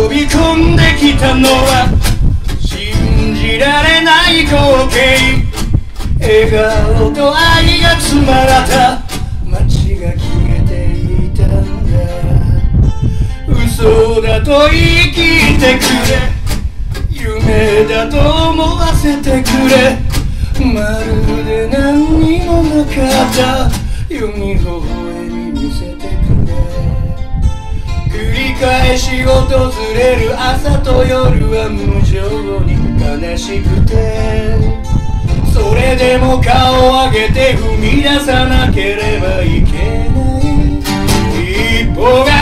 飛び込んできたのは信じられない光景。笑顔と愛が詰まった。街が消えていたんだ。嘘だと言い切ってくれ。夢だと思わせてくれ。まるで何にもなかった。ように微笑み見せてくれ。繰り返し訪れる朝と夜は無情に悲しくて。それでも顔を上げて踏み出さなければいけない。一歩が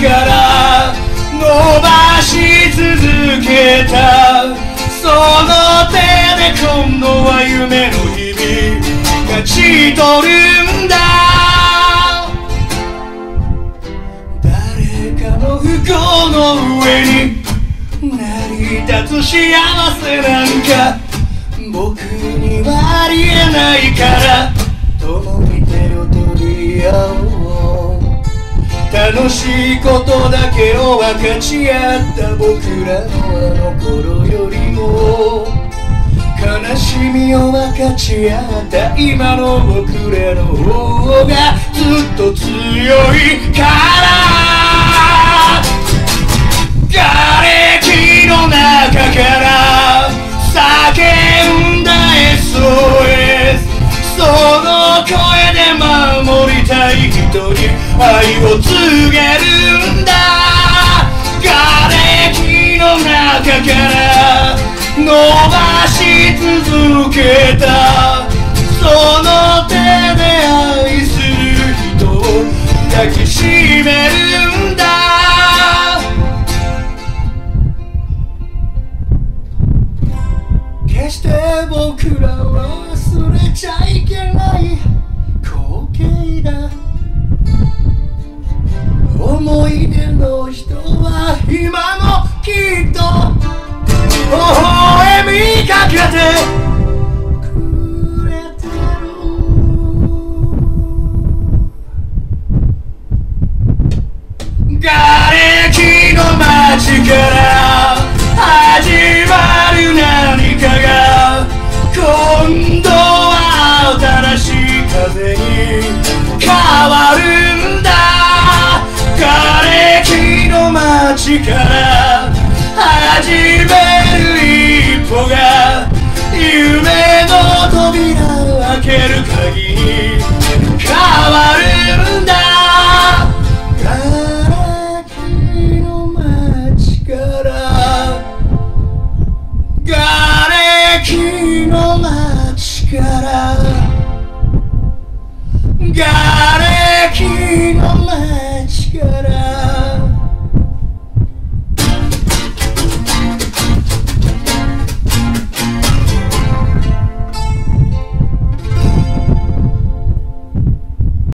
から伸ばし続けた。その手で今度は夢の日々勝ち取るんだ。誰かの不幸の上に成り立つ幸せなんか。僕にはありえないから。しいことだけを分かち合った僕らのあの頃よりも悲しみを分かち合った今の僕らの方がずっと強いから。瓦礫の中から叫んだ SOS その声で守りたい人に愛を伸ばし続けた。その手で愛する人を抱きしめるんだ。決して僕らは忘れちゃいけない。の街から始まる何かが今度は新しい風に変わるんだ。瓦礫の街から始める一歩が夢の扉を開ける鍵に変わるんだ瓦礫の街から瓦礫